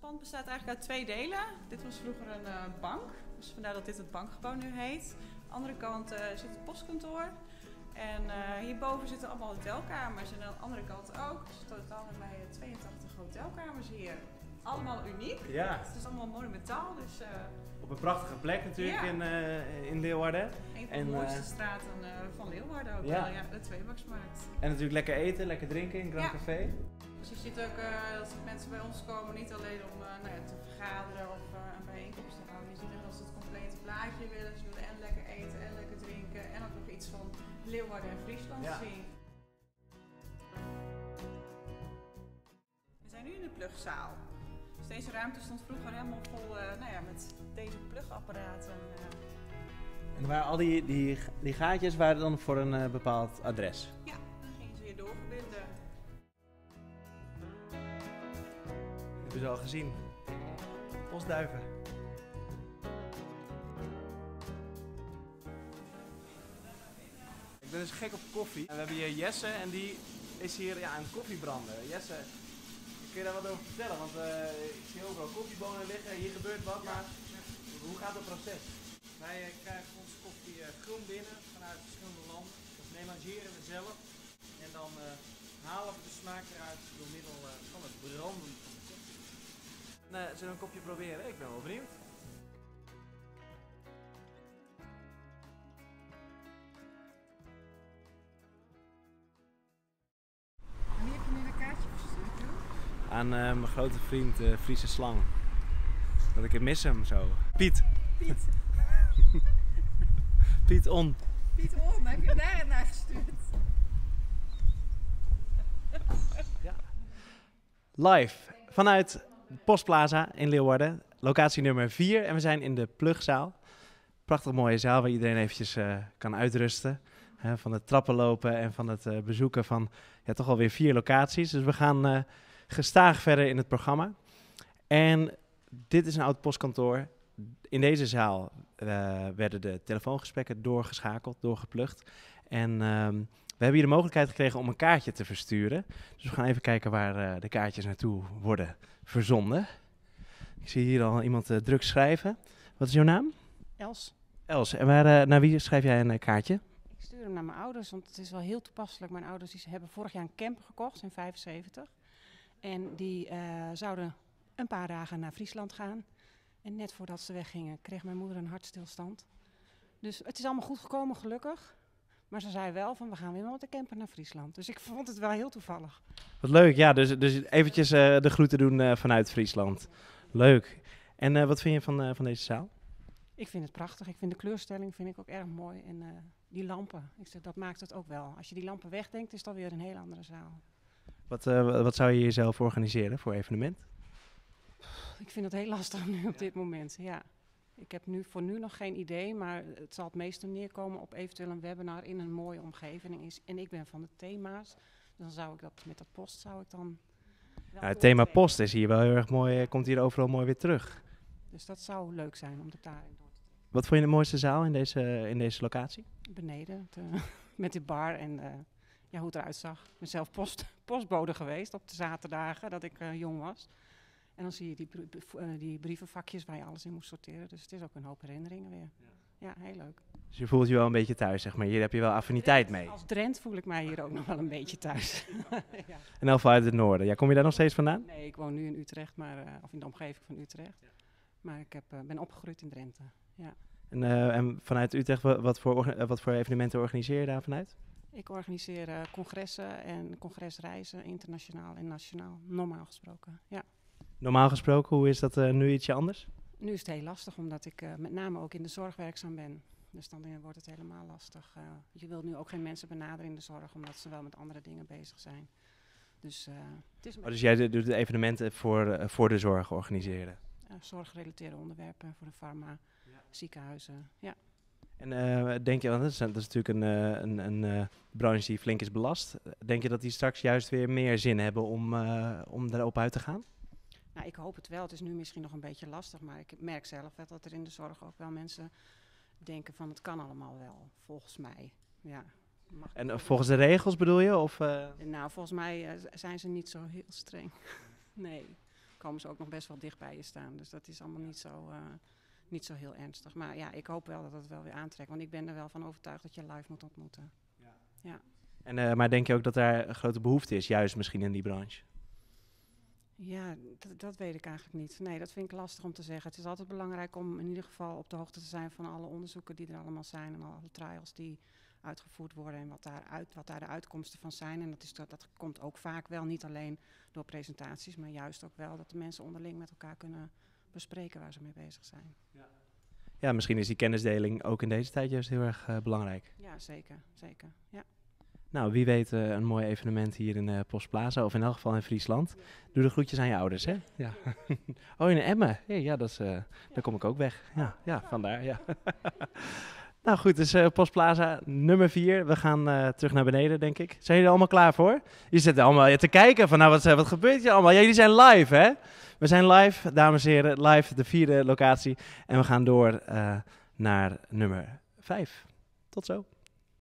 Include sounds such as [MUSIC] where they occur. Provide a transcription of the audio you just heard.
pand bestaat eigenlijk uit twee delen. Dit was vroeger een eh, bank, dus vandaar dat dit het bankgebouw nu heet. Aan de andere kant eh, zit het postkantoor. En eh, hierboven zitten allemaal hotelkamers. En aan de andere kant ook. Dus totaal hebben wij eh, 82 hotelkamers hier. Allemaal uniek. Ja, Het is allemaal monumentaal, dus eh, op een prachtige plek natuurlijk Ja. in, eh, in Leeuwarden. een van En, de mooiste eh, straten eh, van Leeuwarden ook ja. de Tweebaksmarkt. En natuurlijk lekker eten, lekker drinken in Grand Ja. Café. Dus je ziet ook dat mensen bij ons komen niet alleen om nou ja, te vergaderen of een bijeenkomst te houden. Je ziet echt dat ze het complete plaatje willen. Ze willen en lekker eten en lekker drinken en ook nog iets van Leeuwarden en Friesland Ja. zien. We zijn nu in de plugzaal. Deze ruimte stond vroeger helemaal vol eh, nou ja, met deze plugapparaten. eh. En waar al die, die, die gaatjes waren dan voor een eh, bepaald adres. ja, dan gingen ze hier doorverbinden. Hebben ze al gezien. Postduiven. Ik ben dus gek op koffie. En we hebben hier Jesse en die is hier ja, een koffiebrander. Jesse, kun je daar wat over vertellen? Want eh, ik zie overal koffiebonen liggen, hier gebeurt wat, maar hoe gaat het proces? Wij eh, krijgen onze koffie eh, groen binnen vanuit verschillende landen. Dat melangeren we zelf. En dan halen we de smaak eruit door middel van het branden van de koffie. Nee, zullen we een kopje proberen? Ik ben wel benieuwd. Aan eh, mijn grote vriend eh Friese Slang. Dat ik hem mis hem zo. Piet. Piet. [LAUGHS] Piet On. Piet On, heb je hem daar naar gestuurd? Live vanuit Postplaza in Leeuwarden. Locatie nummer 4. En we zijn in de Plugzaal. Prachtig mooie zaal waar iedereen eventjes eh, kan uitrusten. Hè, van het trappen lopen en van het bezoeken van ja, toch alweer vier locaties. Dus we gaan gestaag verder in het programma. En dit is een oud postkantoor. In deze zaal eh, werden de telefoongesprekken doorgeschakeld, doorgeplucht. En ehm, we hebben hier de mogelijkheid gekregen om een kaartje te versturen. Dus we gaan even kijken waar eh, de kaartjes naartoe worden verzonden. Ik zie hier al iemand eh, druk schrijven. Wat is jouw naam? Els, Els. En waar, naar wie schrijf jij een kaartje? ik stuur hem naar mijn ouders, want het is wel heel toepasselijk. Mijn ouders die hebben vorig jaar een camper gekocht in 75. En die eh, zouden een paar dagen naar Friesland gaan. En net voordat ze weggingen, kreeg mijn moeder een hartstilstand. Dus het is allemaal goed gekomen, gelukkig. Maar ze zei wel van, we gaan weer met de camper naar Friesland. Dus ik vond het wel heel toevallig. Wat leuk. Ja, dus, dus eventjes eh, de groeten doen eh, vanuit Friesland. Leuk. En wat vind je van, van deze zaal? Ik vind het prachtig. Ik vind de kleurstelling vind ik ook erg mooi. En die lampen, ik zeg, dat maakt het ook wel. Als je die lampen wegdenkt, is dat weer een heel andere zaal. Wat, eh, wat zou je jezelf organiseren voor evenement? Ik vind het heel lastig nu op dit moment, ja. Ik heb nu voor nu nog geen idee, maar het zal het meeste neerkomen op eventueel een webinar in een mooie omgeving. Is- En ik ben van de thema's, dus dan zou ik dat met dat post zou ik dan. Nou, het thema post is hier wel heel erg mooi. eh, komt hier overal mooi weer terug. Dus dat zou leuk zijn om dat daarin door te Wat vond je de mooiste zaal in deze, in deze locatie? trekken. beneden. te- [LAUGHS] met die bar en eh, ja, hoe het eruit zag. Ik ben zelf post, [LAUGHS] postbode geweest op de zaterdagen dat ik eh, jong was. En dan zie je die, eh, die brievenvakjes waar je alles in moest sorteren. Dus het is ook een hoop herinneringen weer. Ja, heel leuk. Dus je voelt je wel een beetje thuis, zeg maar. Hier heb je wel affiniteit mee. Als Drent voel ik mij hier ook nog wel een beetje thuis. [LAUGHS] [LAUGHS] ja. En Elfa uit het noorden. Ja, kom je daar nog steeds vandaan? Nee, ik woon nu in Utrecht, maar, eh, of in de omgeving van Utrecht. Maar ik heb, eh, ben opgegroeid in Drenthe. En, eh, en vanuit Utrecht, wa- wat voor, wat voor evenementen organiseer je daar vanuit? Ik organiseer eh, congressen en congresreizen, internationaal en nationaal, normaal gesproken. Ja. Normaal gesproken, hoe is dat eh, nu ietsje anders? Nu is het heel lastig, omdat ik eh, met name ook in de zorg werkzaam ben. Dus dan wordt het helemaal lastig. Je wilt nu ook geen mensen benaderen in de zorg, omdat ze wel met andere dingen bezig zijn. Dus het is Oh, dus jij doet de evenementen voor, voor de zorg organiseren. zorggerelateerde onderwerpen voor de pharma, ziekenhuizen. Ja. En eh, denk je, want dat is, dat is natuurlijk een, eh, een, een eh, branche die flink is belast. Denk je dat die straks juist weer meer zin hebben om, om daarop uit te gaan? Nou, ik hoop het wel. Het is nu misschien nog een beetje lastig, maar ik merk zelf wel dat er in de zorg ook wel mensen denken van het kan allemaal wel, volgens mij. Ja. Mag En volgens de regels bedoel je? Of, Nou, volgens mij zijn ze niet zo heel streng. [LAUGHS] nee. komen ze ook nog best wel dicht bij je staan. Dus dat is allemaal niet zo, niet zo heel ernstig. Maar ja, ik hoop wel dat het wel weer aantrekt. Want ik ben er wel van overtuigd dat je live moet ontmoeten. En, eh, maar denk je ook dat daar een grote behoefte is, juist misschien in die branche? Ja, dat weet ik eigenlijk niet. Nee, dat vind ik lastig om te zeggen. Het is altijd belangrijk om in ieder geval op de hoogte te zijn van alle onderzoeken die er allemaal zijn en alle trials die uitgevoerd worden en wat daar, uit, wat daar de uitkomsten van zijn. En dat, is, dat, dat komt ook vaak wel niet alleen door presentaties, maar juist ook wel dat de mensen onderling met elkaar kunnen bespreken waar ze mee bezig zijn. Ja, misschien is die kennisdeling ook in deze tijd juist heel erg eh, belangrijk. Ja, zeker, zeker. Ja. Nou, wie weet eh, een mooi evenement hier in eh Postplaza, of in elk geval in Friesland. Doe de groetjes aan je ouders, hè? Ja. [LAUGHS] oh, in Emmen. Hey, ja, dat is, eh, daar kom ik ook weg. Ja, ja vandaar, ja. [LAUGHS] nou goed, dus eh, Postplaza nummer 4. We gaan eh, terug naar beneden, denk ik. Zijn jullie er allemaal klaar voor? Je zit allemaal te kijken van, nou, wat, wat gebeurt hier allemaal? Ja, jullie zijn live, hè? We zijn live, dames en heren, live, de vierde locatie. En we gaan door eh, naar nummer 5. Tot zo.